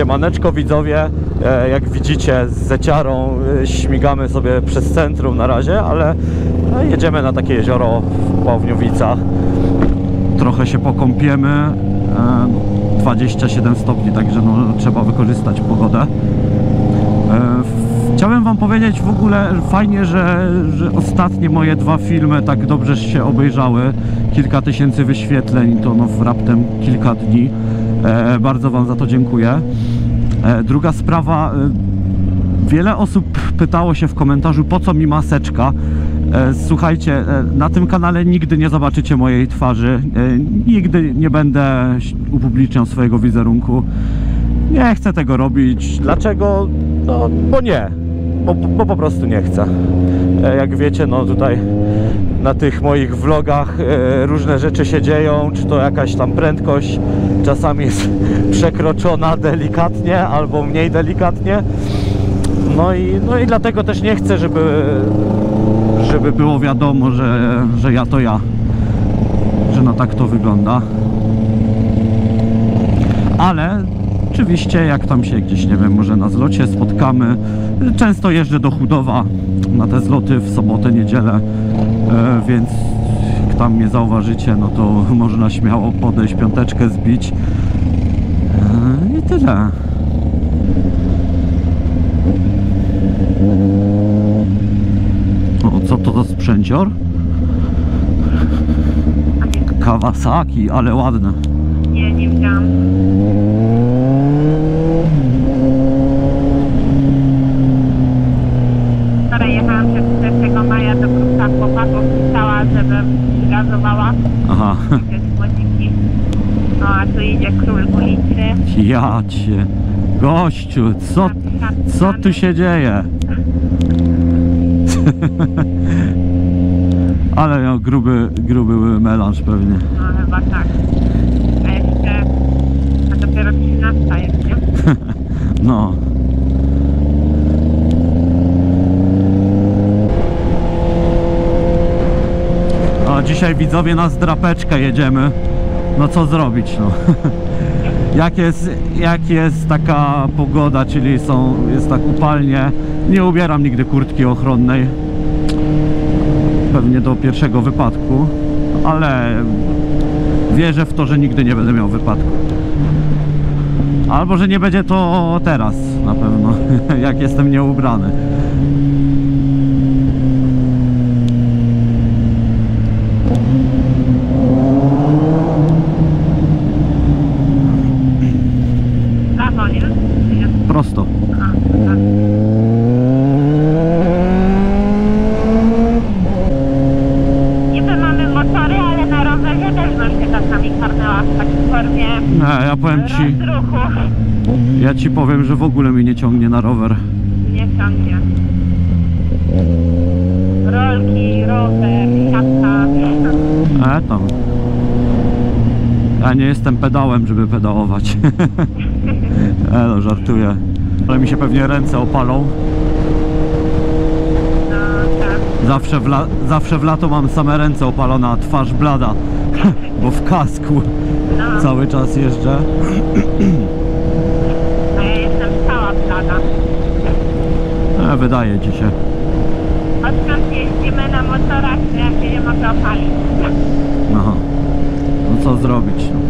Siemaneczko widzowie, e, jak widzicie z Zeciarą e, śmigamy sobie przez centrum na razie, ale e, jedziemy na takie jezioro w Pławniowicach. Trochę się pokąpiemy, e, 27 stopni, także no, trzeba wykorzystać pogodę. E, Chciałem Wam powiedzieć w ogóle fajnie, że, że ostatnie moje dwa filmy tak dobrze się obejrzały. Kilka tysięcy wyświetleń, to no w raptem kilka dni. E, bardzo Wam za to dziękuję. E, druga sprawa. E, wiele osób pytało się w komentarzu, po co mi maseczka. E, Słuchajcie, e, na tym kanale nigdy nie zobaczycie mojej twarzy. E, Nigdy nie będę upubliczniał swojego wizerunku. Nie chcę tego robić. Dlaczego? No, bo nie. Bo, bo po prostu nie chcę. E, Jak wiecie, no tutaj na tych moich vlogach e, różne rzeczy się dzieją, czy to jakaś tam prędkość czasami jest przekroczona delikatnie albo mniej delikatnie. No i, no i dlatego też nie chcę, żeby, żeby było wiadomo, że, że ja to ja. Że no tak to wygląda. Ale oczywiście jak tam się gdzieś, nie wiem, może na zlocie spotkamy. Często jeżdżę do Chudowa na te zloty w sobotę, niedzielę, więc jak tam mnie zauważycie, no to można śmiało podejść, piąteczkę zbić. E, I tyle. O, co to za sprzęcior? Kawasaki, ale ładne. Nie, nie widziałam. Kruszka chłopaków pisała, żebym gazowała Aha, te słodziki. No a tu idzie król ulicy. ja cię. Gościu, co, co tu się dzieje? Ale miał gruby, gruby melanż pewnie. No chyba tak. A jeszcze, a dopiero 13 jest, nie? No. A dzisiaj widzowie na zdrapeczkę jedziemy. No co zrobić, no. Jak jest, jak jest taka pogoda, czyli są, jest tak upalnie, nie ubieram nigdy kurtki ochronnej. Pewnie do pierwszego wypadku, ale wierzę w to, że nigdy nie będę miał wypadku. Albo, że nie będzie to teraz na pewno, jak jestem nieubrany. Prawo, nie? Czy nie? Prosto. A, tak. Niby mamy motory, ale na rowerze też bym się czasami karnęła w takiej formie Nie, ja powiem ci, rozruchu. ja ci powiem, że w ogóle mnie nie ciągnie na rower. Nie ciągnie. Rolki, rower, siatka. E tam. Ja nie jestem pedałem, żeby pedałować. e no, żartuję. Ale mi się pewnie ręce opalą. No tak. Zawsze w, la- zawsze w lato mam same ręce opalone, a twarz blada. Bo w kasku No, cały czas jeżdżę. a ja jestem cała blada. E, wydaje ci się. Odkąd jeździmy na motorach, to ja się nie mogę opalić. Aha. No co zrobić? No.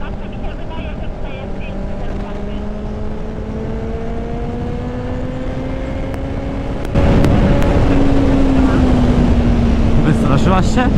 Zawsze mi się wydaje, że tutaj jest większy ten karty. Wystraszyłaś się?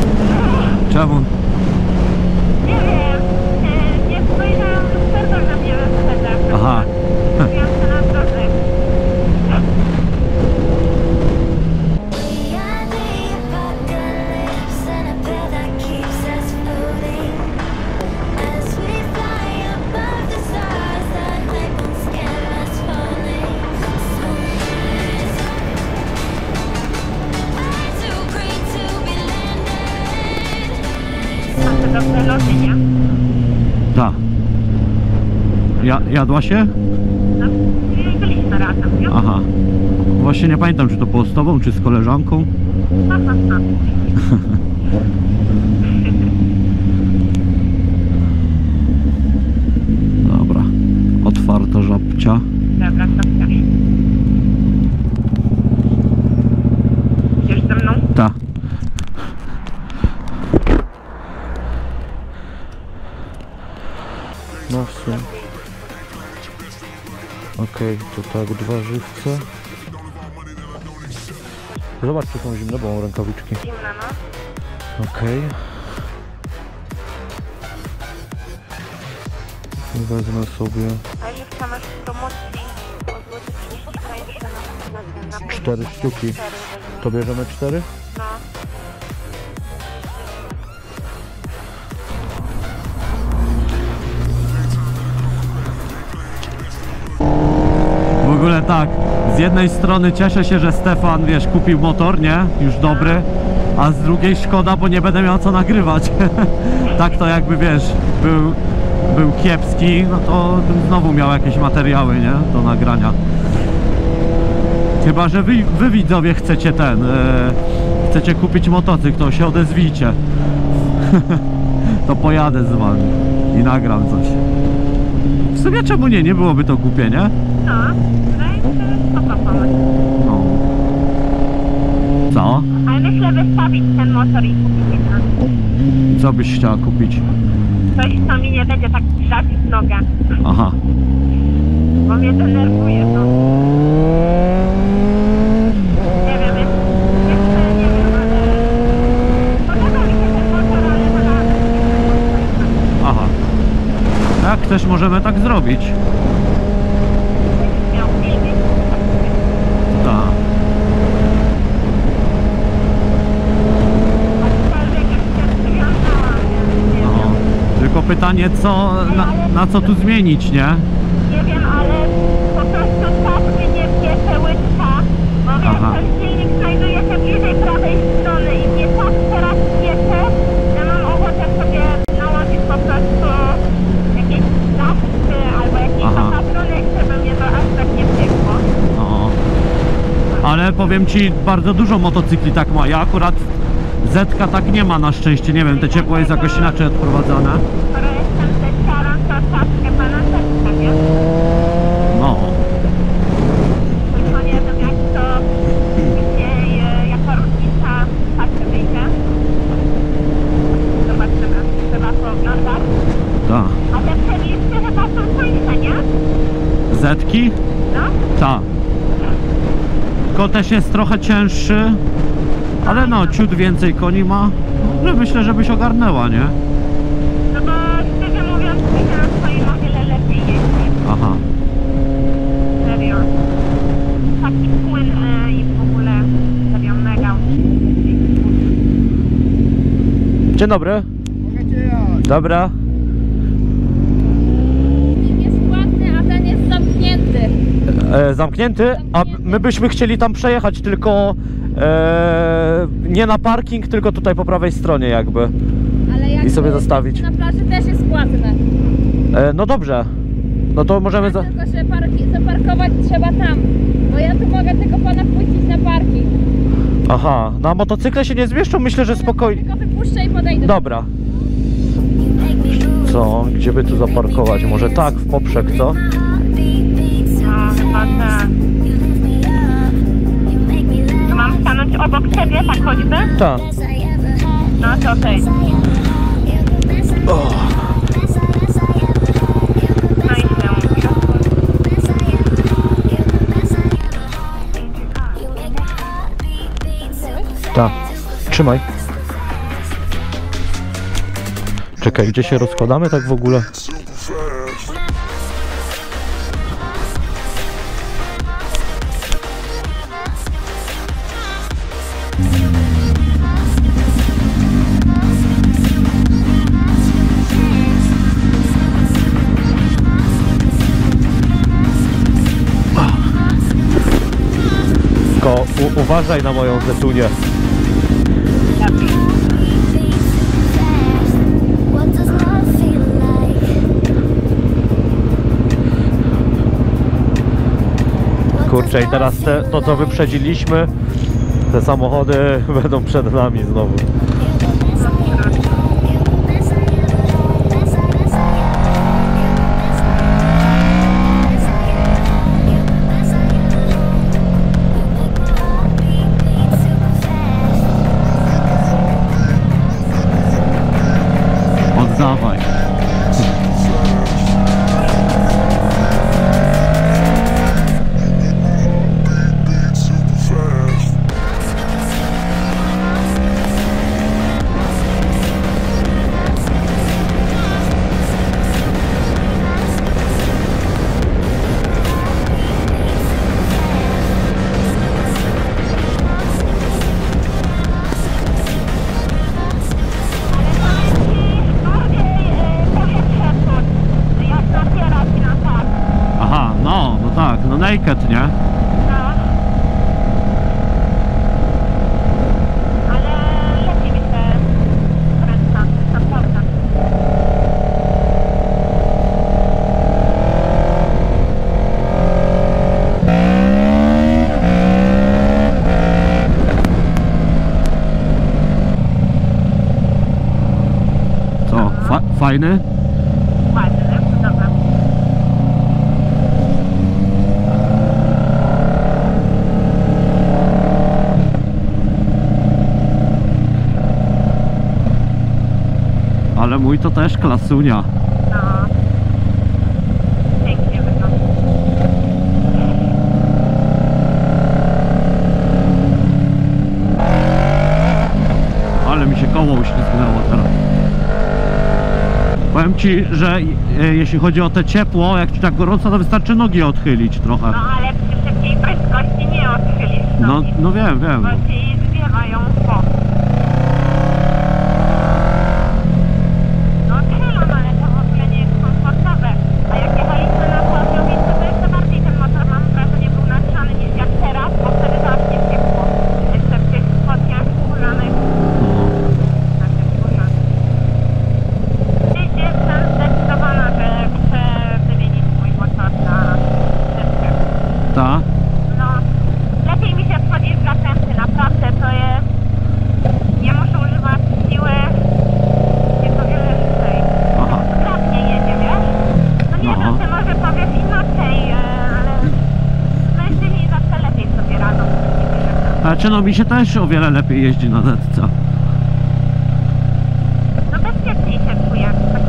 Jadła się? Aha. Właśnie nie pamiętam, czy to było z tobą, czy z koleżanką. Dobra. Otwarta żabcia. tak, dwa żywce. Zobacz, czy są zimne, bo mam rękawiczki. Zimne, no. Okej. Okay. Wezmę sobie... A żywca masz w promocji sztuki. To bierzemy cztery? Tak, z jednej strony cieszę się, że Stefan, wiesz, kupił motor, nie? Już dobry, a z drugiej szkoda, bo nie będę miał co nagrywać. tak to jakby, wiesz, był, był kiepski, no to znowu miał jakieś materiały, nie? Do nagrania. Chyba, że wy, wy widzowie chcecie ten, e, chcecie kupić motocykl, to się odezwijcie. to pojadę z wami i nagram coś. W sumie czemu nie? Nie byłoby to głupie, nie? No. Wydaje mi się, że spoko pomysł. No. Co? Ale myślę wystawić ten motor i kupić inny. Co byś chciała kupić? Coś, co mi nie będzie tak grzać w nogę. Aha. Bo mnie denerwuje to. Nie wiem, jest, jeszcze nie wiem, ale... Podoba mi się ten motor, ale wolałabym Aha. Jak też możemy tak zrobić? miał filmik. Tak. Aczkolwiek jak się przywiązała, nie, nie No. wiem. Tylko pytanie, co, na, na co tu zmienić, nie? Nie wiem, ale po prostu tak mnie piecze łydka, bo wiem, Aha. że silnik znajduje się bliżej prawej strony i mnie tak teraz piecze, że mam ochotę sobie nałożyć po prostu jakieś daszki albo jakiś Aha. żeby mnie to aż tak nie piekło. No. Ale powiem ci, bardzo dużo motocykli tak ma. Ja akurat Zetka tak nie ma na szczęście. Nie wiem, te ciepło jest jakoś inaczej odprowadzane. Skoro jestem teciarą, to czapkę pana teczkę, nie? No. Tylko nie wiem, jak to później, e, jaka różnica tak wyjdzie. Zobaczymy. Trzeba pooglądać. Tak. A te przelisty chyba są tańsze, nie? Zetki? No? Tak. Tylko też jest trochę cięższy. Ale no, ciut więcej koni ma. No myślę, żebyś ogarnęła, nie? No bo szczerze mówiąc, na swoim o wiele lepiej jeździ. Aha. Serio. Taki płynny i w ogóle serio mega. Dzień dobry. Dobra. Nim jest płatny, a ten jest zamknięty. E, zamknięty, a my byśmy chcieli tam przejechać, tylko e, nie na parking, tylko tutaj po prawej stronie jakby. Ale jak I sobie zostawić. Na plaży też jest płatne. E, no dobrze. No to możemy za... Tylko, że parki, zaparkować trzeba tam. Bo ja tu mogę tylko pana wpuścić na parking. Aha, na motocykle się nie zmieszczą? Myślę, że spokojnie. Tylko wypuszczę i podejdę. Dobra. Co? Gdzie by tu zaparkować? Może tak, w poprzek, co? Tak. No to okej. Się. Tak. Trzymaj. Czekaj, gdzie się rozkładamy tak w ogóle? Uważaj na moją zetunię. Kurczę, i teraz te, to co wyprzedziliśmy, te samochody będą przed nami znowu. Fa fajny? Dobra. Ale mój to też klasunia. No. Pięknie wygląda. Ale mi się koło uślizgnęło teraz. Powiem ci, że e, jeśli chodzi o te ciepło, jak ci tak gorąco, to wystarczy nogi odchylić trochę. No ale przy szybkiej prędkości nie odchylisz No, nogi, no wiem, wiem. bo ci zwiewają w bok. No odchylam, ale to w ogóle nie jest komfortowe. A jak jechaliśmy na Pławiowice, to jeszcze bardziej ten motor, mam wrażenie, był nagrzany niż jak teraz, bo wtedy zawsze ciepło. Jeszcze w tych spodniach skórzanych, No. znaczy skórzanych. Dziś jestem zdecydowana, że chcę wymienić mój motor na szybkę. Ta? No, lepiej mi się wchodzi w zakręty, naprawdę to jest... Nie muszę używać siły, jest o wiele lżej. Aha. Sprawnie jedzie, wiesz? No nie No. wiem, ty może powiesz inaczej, e, ale mężczyźni zawsze lepiej sobie radzą z takimi mi się też o wiele lepiej jeździ na detce. No bezpieczniej się czuję. Tak.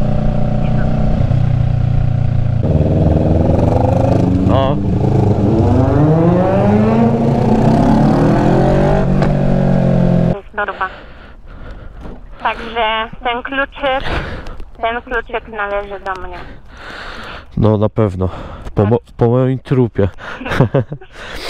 No. torba. Także ten kluczyk, ten kluczyk należy do mnie. No na pewno. Po, mo- po moim trupie.